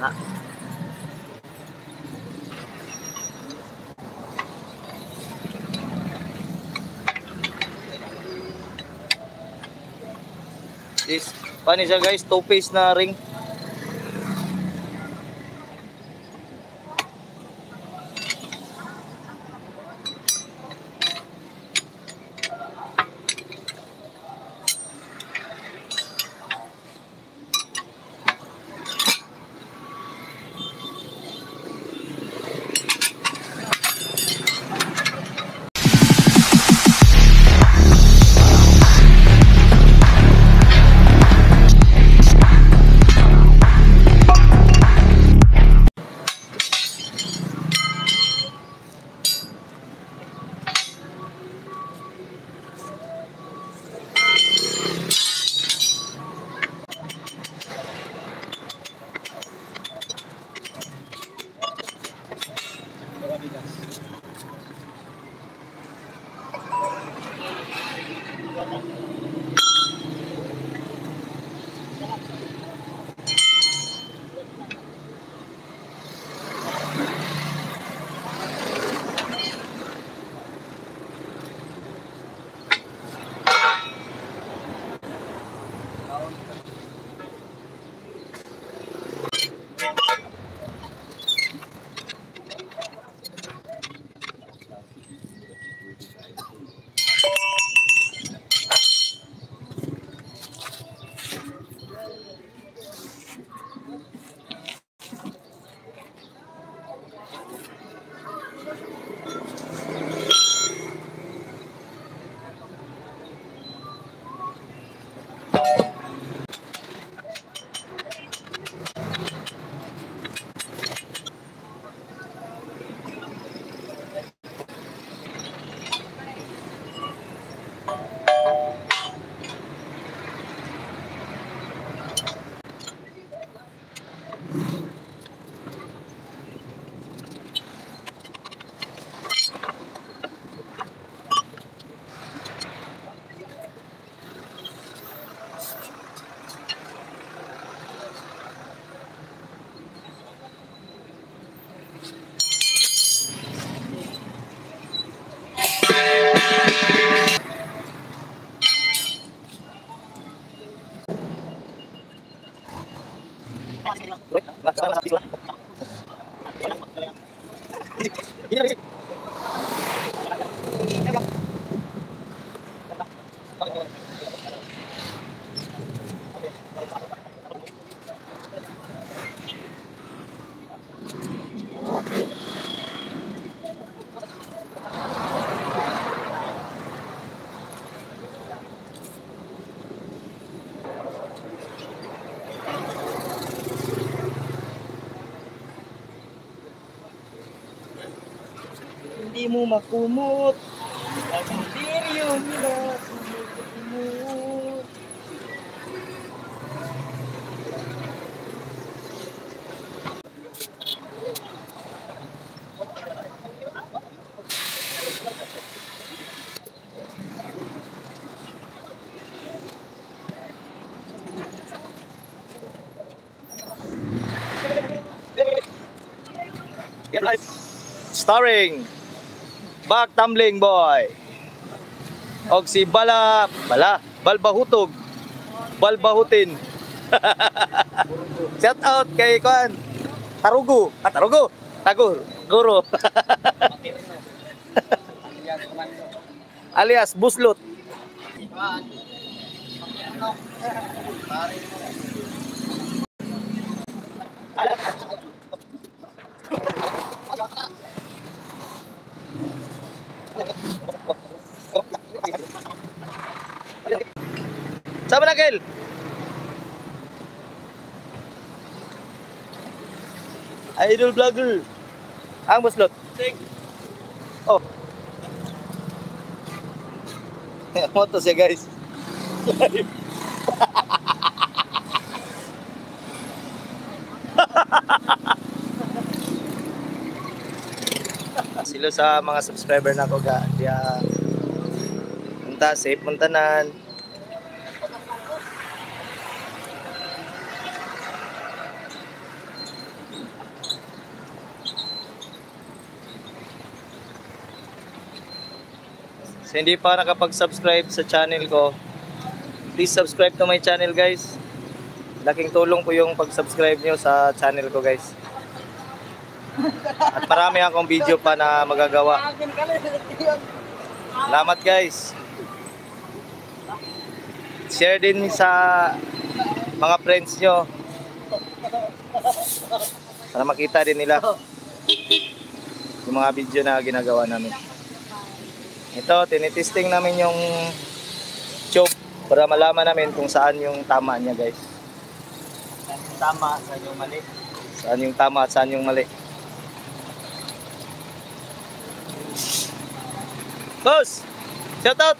Ah. This, paano siya guys? Two-piece na ring. Ini Hindi mo makumot. Ang nila. Starring Back Tumbling Boy. Og si Bala, Bala, Balbahutog. Balbahutin. Shout out kay Kuan. Tarugo. Ah, Tarugo. Tagur. Guro. Alias Buslot. Sama Idol vlogger. Ang buslot. Oh. Mo to siya, guys. Sila sa mga subscriber na ko ga. Diya. Punta, safe muntanan. Sa hindi pa nakapag-subscribe sa channel ko, please subscribe to my channel guys. Laking tulong po yung pag-subscribe nyo sa channel ko guys. At marami akong video pa na magagawa. Salamat guys. Share din sa mga friends nyo. Para makita din nila yung mga video na ginagawa namin. Ito, tinitesting namin yung tube para malaman namin kung saan yung tama niya guys. Saan yung tama, saan yung mali. Saan yung tama at saan yung mali. Boss! Shout out!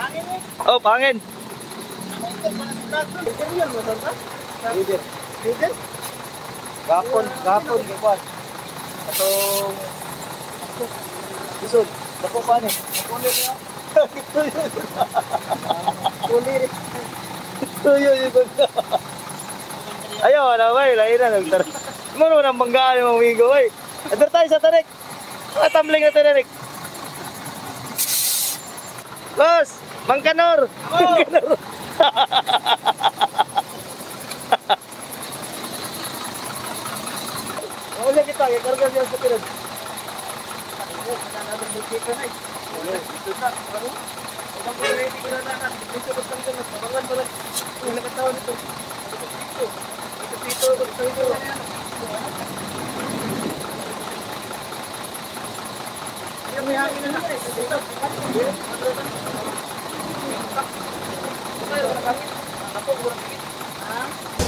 Akin eh. Oh, pangin! Leader? Leader. Gapon, gapon. Atong... Isod. Dako pa ni. Kulit niya. Kulit. Tuyo yung banda. Ayaw, wala ba? Lain na. nagtara. Mano nang banggaan yung mga migo, ay. Adar tayo sa tarik. Ah, tumbling na tarik. Boss! Mangkanor! Mangkanor! Wala kita. Ikarga niya sa Aku kurang sedikit.